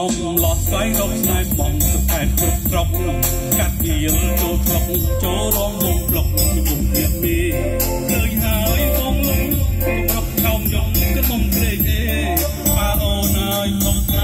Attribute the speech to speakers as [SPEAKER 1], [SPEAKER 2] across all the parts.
[SPEAKER 1] មកលោះស្វែងរកស្នេហ៍បងសផែតគ្រប់ត្រង់កាត់វាលចូលស្រុកចូលរងវងផ្លុកគុំទៀតមីឃើញហើយគុំប្រកខំយកក្រុមព្រេកអេប៉ាអូនហើយគុំ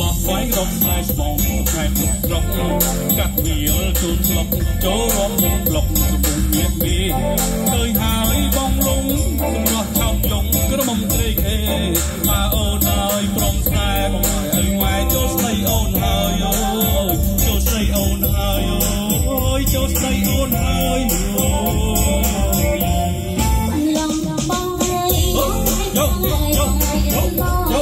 [SPEAKER 1] លាប់ស្វែងរកផ្លែស្មងខែទឹកត្រកកាត់វាលជូនក្លុកចូលរកមុខក្លុកសម្បុរមានមីឃើញហើយបងលងសម្រស់ឆោតយងក្រមុំត្រេកអេតាអូនហើយព្រមស្នេហ៍បងឲ្យម៉ែចូលស្រីអូនហើយអូចូលស្រីអូនហើយអូយចូលស្រីអូនហើយអូ
[SPEAKER 2] លំបងហើយយកយកយកយក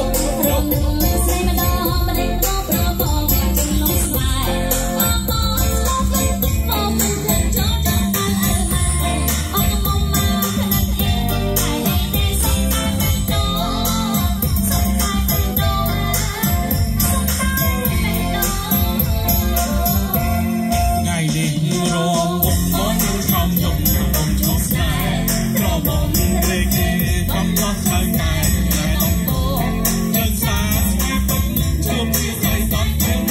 [SPEAKER 1] one